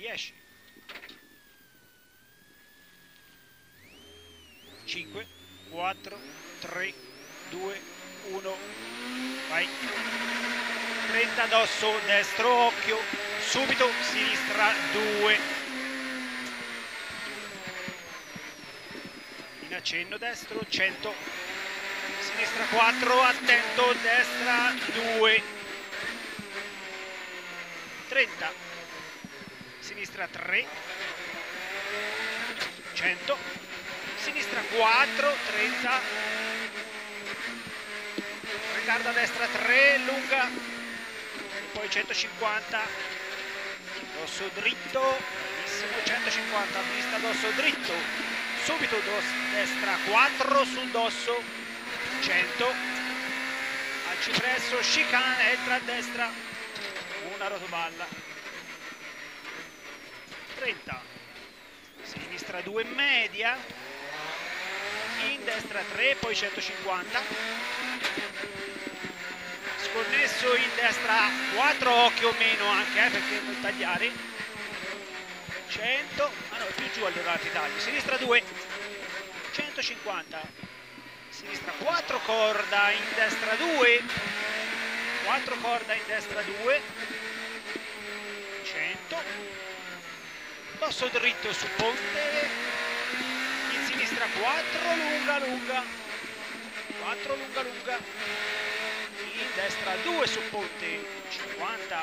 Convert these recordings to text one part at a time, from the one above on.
10 5 4 3 2 1 vai. 30 addosso destro occhio subito sinistra 2 in accenno destro 100 sinistra 4 attento destra 2 30 sinistra 3 100 sinistra 4 30 ritardo a destra 3 lunga. Poi 150 dosso dritto. Bellissimo 150 vista dosso dritto. Subito dos, destra 4 sul dosso 100 al cipresso chicane entra a destra. Una rotoballa 30 sinistra 2 media. In destra 3 poi 150 sconnesso in destra 4 occhio meno anche eh, perché non tagliare. 100 ah no più giù allora ti tagli. Sinistra 2 150 sinistra 4 corda in destra 2 4 corda in destra 2 100 passo dritto su ponte. In sinistra 4 lunga lunga. 4 lunga lunga. In destra 2 su ponte 50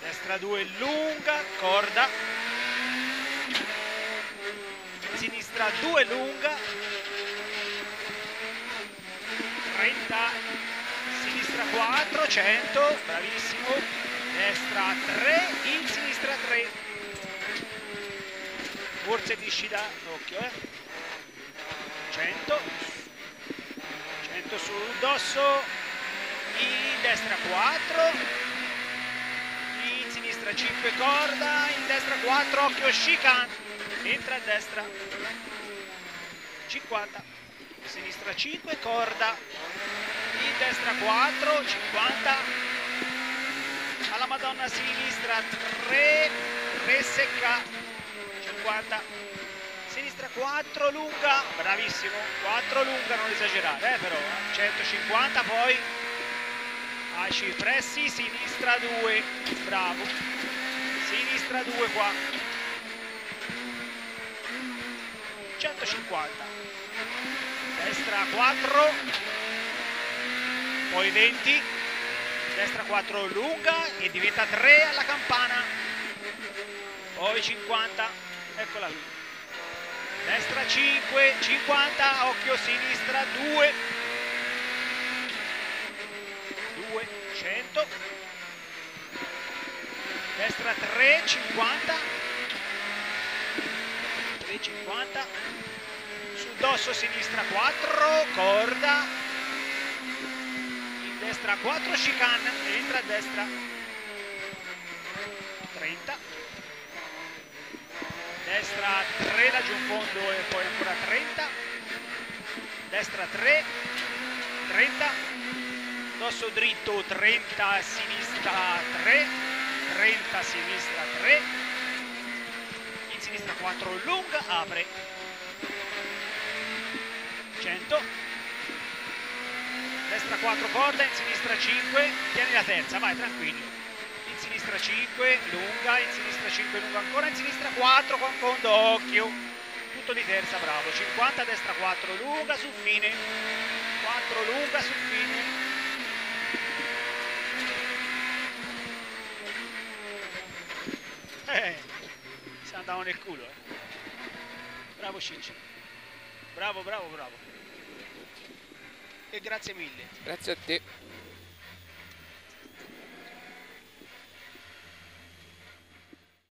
destra 2 lunga corda. Sinistra 2 lunga. 30 sinistra 4 100 bravissimo. Destra 3 in sinistra 3 forse di scida occhio eh. 100 100 sul dosso. In destra 4 in sinistra 5 corda. In destra 4 occhio chicane entra a destra. 50 sinistra 5 corda. In destra 4 50 alla madonna sinistra 3 3 secca 50 sinistra 4 lunga bravissimo 4 lunga non esagerare eh, però 150 poi ai cipressi sinistra 2 bravo. Sinistra 2 qua. 150 destra 4 poi 20 destra 4 lunga e diventa 3 alla campana poi 50 eccola lì. Destra 5 50 occhio sinistra 2 2 100 destra 3 50 3 50 sul dosso sinistra 4 corda. In destra 4 chicane. Entra a destra 30 destra 3 laggiù in fondo e poi ancora 30 destra 3 30 dosso dritto 30 sinistra 3 30 sinistra 3 in sinistra 4 lunga apre. 100 destra 4 corda in sinistra 5 tieni la terza vai tranquillo sinistra 5 lunga in sinistra 5 lunga ancora in sinistra 4 con fondo occhio. Tutto di terza bravo. 50 destra 4 lunga sul fine. 4 lunga sul fine. Eh, si andava nel culo eh. bravo Cicci bravo bravo bravo. E grazie mille. Grazie a te.